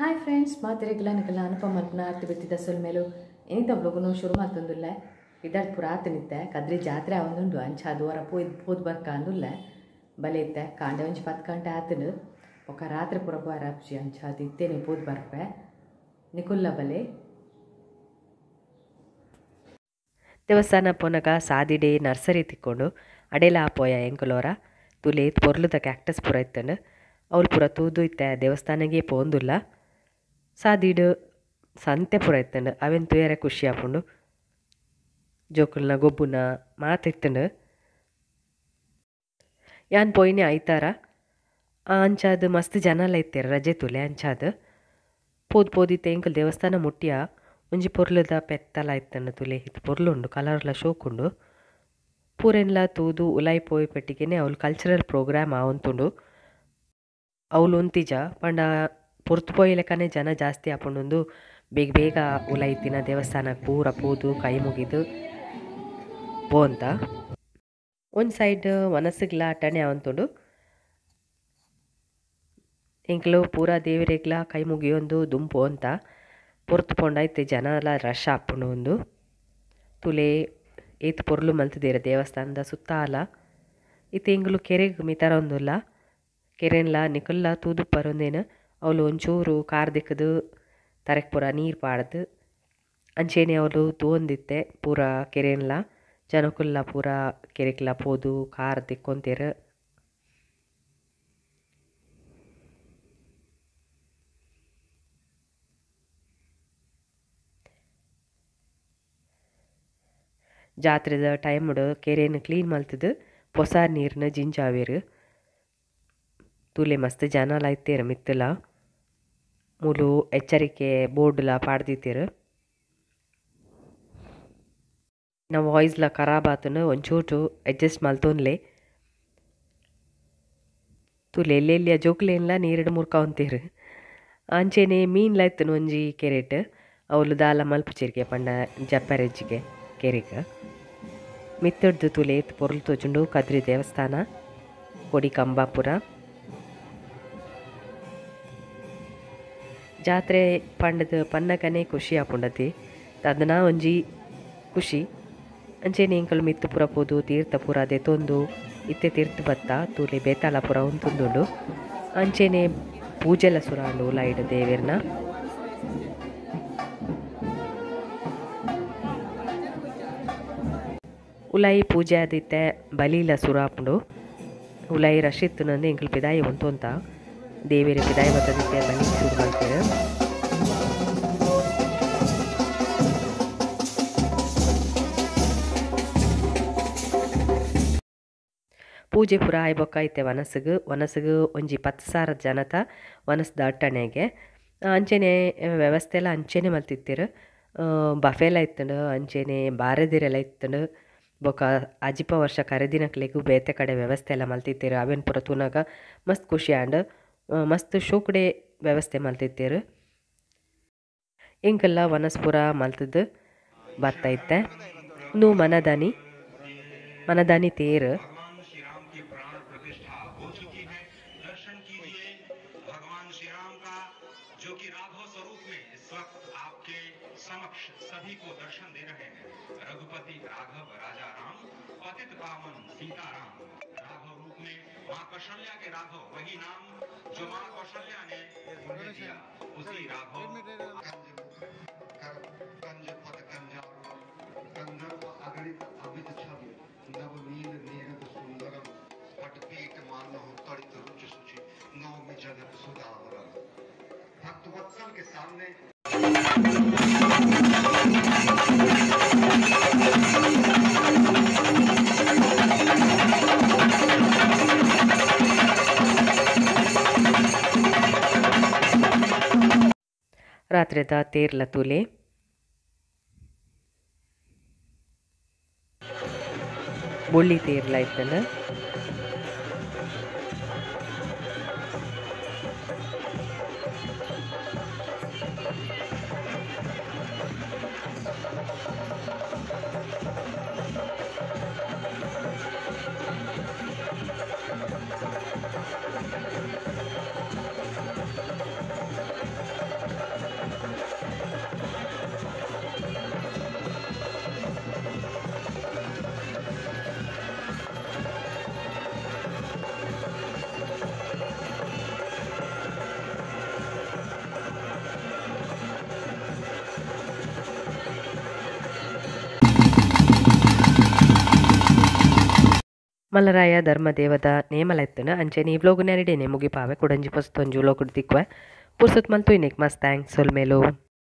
Hi friends ಮಾತಿರೆಗ್ಲ ನಿಕಲ ಅನುಪಮ ಅರ್ಥ ಬಿತ್ತಿದ್ದ ಸೊಲ್ ಮೇಲೂ. ಏನಿತ ಬ್ಲೊಗನು ಶುರು ಮಾಡ್ತಂದುಲ್ಲ. ಪುರಾತನ ಪುರಾತನಿತ್ತೆ, ಕದ್ರಿ ಜಾತ್ರೆ ಅವನುಂಡು ಅಂಚ ದೂರ ಪೋಯ್ ಪೋದ್ ಬರ್ಕ ಅಂದುಲ್ಲ ಬಲೆ ಇತ್ತೆ, ಕಾಂಡೆ ಒಂಚು ಪತ್ ಗಂಟೆ ಆತನು ಒಕ್ಕ ರಾತ್ರಿ ಪುರ ಬಾರ ಅಪ್ಜಿ ಅಂಚ ಅದು ಇತ್ತೇನೆ ಪೋದ್ ಬರ್ಪೆ. ನಿಕುಲ್ಲ ಬಲೆ. ದೇವಸ್ಥಾನ ಪೋನಗ ಸಾದಿಡೆ ನರ್ಸರಿ ತಿಕ್ಕೊಂಡು, ಅಡೆಲ ಆಪೋಯ ಎಂಕುಲೋರ. ತುಲೇತ್ ಪೊರ್ಲುದ ಕ್ಯಾಕ್ಟಸ್ ಪುರ ಇತ್ತನು ಅವ್ಲು ಪುರ ತೂದು ಇತ್ತೆ ದೇವಸ್ಥಾನಗೆ ಪೋಂದುಲ್ಲ. ಸಾದಿಡು ಸಂತೆ ಪೂರ ಇತ್ತಂಡು ಅವೆನ್ ತುಯರೆ ಖುಷಿ ಆಪುಂಡು. ಜೋಕುಲ್ನ ಗೊಬ್ಬುನ ಮಾತಿತ್ತಂಡು. ಯಾನ್ ಪೋಯಿನಿ ಐತಾರ? ಆ ಅಂಚಾದ್ ಮಸ್ತ್ ಜನಲ ಇತ್ತೇರ ರಜೆ ತುಲೆ ಅಂಚಾದ್ ಪೋದ್ ಪೋದಿತ್ತೆ ಎಂಕಲ್ ದೇವಸ್ಥಾನ ಮುಟ್ಟಿಯ ಒಂಜಿ ಪೊರ್ಲದ ಪೆತ್ತಲ ಇತ್ತಂಡು ತುಲೆ. ಇದು ಪೊರ್ಲುಂಡು, ಕಲರ್ಲ ಶೋಕುಂಡು. ಪೂರೆನ್ಲ ತೂದು, ಉಲಾಯಿ ಪೋಯಿ ಪೆಟ್ಟಿಗೆನೆ ಅವ್ಲು ಕಲ್ಚರಲ್ ಪ್ರೋಗ್ರಾಮ್ ಆವಂತುಂಡು. ಅವ್ಲು ಉಂತಿಜ ಪಂಡ ಪೊರ್ತು ಪೋಯಿಲೆಕ್ಕೆ ಜನ ಜಾಸ್ತಿ ಆಪುಂಡು ಬೇಗ ಬೇಗ ಉಲಾಯ್ತಿನ ದೇವಸ್ಥಾನ ಪೂರ ಪೂದು ಕೈ ಮುಗಿದು ಪೋಂತ ಒಂದು ಸೈಡ್ ಮನಸ್ಸಿಗ್ಲ ಅಟಣೆ ಆವಂತುಂಡು. ಇಂಕ್ಲು ಪೂರ ದೇವರಿಗ್ಲ ಕೈ ಮುಗಿಯೊಂದು ದುಂಪು ಅಂತ. ಪೊರ್ತು ಪೊಂಡೈತೆ ಜನ ಎಲ್ಲ ರಶ್ ಹಾಕೊಂಡು ಒಂದು ತುಲೆ ಏತ್ ಪೊರ್ಲು ಮಲ್ತಿದ್ದೀರ ದೇವಸ್ಥಾನದ ಸುತ್ತ ಅಲ್ಲ ಇತ್ತೆ ಇಂಗ್ಲು ಕೆರೆಗ್ ಮಿತರೊಂದುಲ್ಲ. ಕೆರೆನ್ಲ ನಿಕಲ್ಲ ತೂದು ಪರೊಂದೇನು ಅವಳು ಒಂಚೂರು ಕಾರ್ ದಿಕ್ಕದು ತರಕ್ ಪೂರ ನೀರು ಪಾಡ್ದು. ಅಂಚೇನೆ ಅವಳು ತೂಂದಿತ್ತೆ ಪೂರ ಕೆರೆನ್ಲ ಜನಕುಲ್ಲ ಪೂರ ಕೆರೆಕ್ಲ ಪೋದು ಕಾರ್ ದಿಕ್ಕೊಂತೀರ ಜಾತ್ರೆದ ಟೈಮ್ಡು ಕೆರೆನ ಕ್ಲೀನ್ ಮಲ್ತದು ಹೊಸ ನೀರನ್ನ ಜಿಂಜಾವೇರು. ತೂಲೆ ಮಸ್ತ್ ಜನಲ ಐತೇರು ಮಿತ್ತಲ. ಮೂಲು ಎಚ್ಚರಿಕೆ ಬೋರ್ಡ್ಲ ಪಾಡ್ದಿತ್ತೇರು. ಖರಾಬ್ ಆತನು ಒಂಚೂರು ಅಡ್ಜಸ್ಟ್ ಮಲ್ತೊನ್ಲೆ ತುಲೆ ಎಲ್ಲೆಲ್ಲಿಯ ಜೋಕ್ಲೇನ್ಲ ನೀರಿಡು ಮುರ್ಕವಂತೀರು ಮೀನ್ ಇತ್ತನು ಒಂಜಿ ಕೆರೆಟ್ ಅವಳು ದಾಲ ಮಲ್ಪುಚಿರ್ಕೆ ಪಂಡ ಜಪ್ಪರೆಜ್ಜಿಗೆ ಕೆರೆಗೆ. ಮಿತ್ತಡ್ದು ತುಲೆ ಪೊರ್ಲು ತೋಚುಂಡು ಕದ್ರಿ ದೇವಸ್ಥಾನ, ಕೊಡಿ ಕಂಬಾಪುರ. ಜಾತ್ರೆ ಪಂಡದ ಪನ್ನಕನೆ ಖುಷಿ ಆಪುಂಡತಿ. ಅದನ್ನ ಒಂಜಿ ಖುಷಿ. ಅಂಚೆನೆ ನೀಂಕಲು ಮಿತ್ತು ಪುರ ಪೋದು ತೀರ್ಥ ಪುರ ದೆತೊಂದು ಇತ್ತೆ ತೀರ್ಥ ಬತ್ತ, ತೂಲೆ ಬೇತಾಲ ಪುರ ಉಂತುಂದುಂಡು. ಅಂಚೆನೆ ಪೂಜೆಲ ಸುರಾಂಡು ಲೈಡ್ ದೇವೆರ್ನ. ಉಲಾಯಿ ಪೂಜೆ ಆದಿತ್ತೆ ಬಲಿಲ ಸುರಾಪುಂಡು ಉಲಾಯಿ ರಶಿತ್ ಇತ್ತು ನಂದು ಎಂಕಲ್ ಪಿದಾಯಿ ಉಂಟು ಅಂತ ವಿದಾಯ ಪಿದಾಯಿ ಬನ್ನಿ, ಶುರು ಮಾಡ್ತೀರ ಪೂಜೆ ಪುರ ಆಯ್ಬೊಕ್ಕ ಐತೆ ವನಸಗು ವನಸ್ಸಿಗೆ ಒಂಜಿ ಪತ್ತು ಸಾವಿರ ಜನತ ವನಸ್ದ ಅಟ್ಟಣೆಗೆ ಅಂಚೆನೆ ವ್ಯವಸ್ಥೆ ಎಲ್ಲ ಅಂಚೆನೆ ಮಲ್ತಿತ್ತಿರು. ಬಫೆಲ್ಲ ಇತ್ತಂಡು, ಅಂಚೆನೆ ಬಾರದಿರೆಲ್ಲ ಇತ್ತಂಡು. ಬೊಕ ಅಜಿಪ ವರ್ಷ ಕರೆದಿನಕ್ಲೆಗೂ ಬೇತೆ ಕಡೆ ವ್ಯವಸ್ಥೆ ಎಲ್ಲ ಮಲ್ತಿತ್ತಿರು. ಅವೇನು ಪುರ ತೂನಾಗ ಮಸ್ತ್ ಖುಷಿ ಆಂಡ್. ಮಸ್ತ್ ಶೋಕಡೆ ವ್ಯವಸ್ಥೆ ಮಲ್ತಿತ್ತೀರು ಇಂಕೆಲ್ಲ ವನಸ್ಪುರ ಮಲ್ತದ್ದು ಬರ್ತೈತೆ ನೂ ಮನದಾನಿ ಮನದಾನಿ ತೇರು. सभी को दर्शन दे रहे हैं। रघुपति राघव राजा राम पतित पावन सीताराम। राघव रूप में माँ कौशल्या के राघव वही नाम जो माँ कौशल्या ने उन्हें दिया। उसी राघव। कंज पद कंजारो गंधर्व अगणित अभित छवि नवनील नीरद सुंदरम पटपीट मानव तड़ित रुच सुचि नवमी जगत सुधावरम भक्त वत्सल के सामने ರಾತ್ರಿದ ತೇರ್ಲ ತುಲೆ. ಬುಳ್ಳಿ ತೇರ್ಲ ಇತ್ತಂಡ ಮಲ್ಲರಾಯ ಧರ್ಮದೇವದ ನೇಮಲ ಎತ್ತನ ಅಂಚೆನೆ ಈ ವ್ಲೋಗ್ ನೆರಡೇನೆ ಮುಗಿಪಾವೆ ಕುಡಂಜಿ ಪೊಸ್ತೊಂಜಿ ವ್ಲೋಗ್ ತಿಕ್ವೆ ಪುರ್ಸತ್ ಮಲ್ತು ಇನ್ನಿಕ್ ಮಸ್ತ್ ಥ್ಯಾಂಕ್ಸ್ ಸೊಲ್ಮೇಲು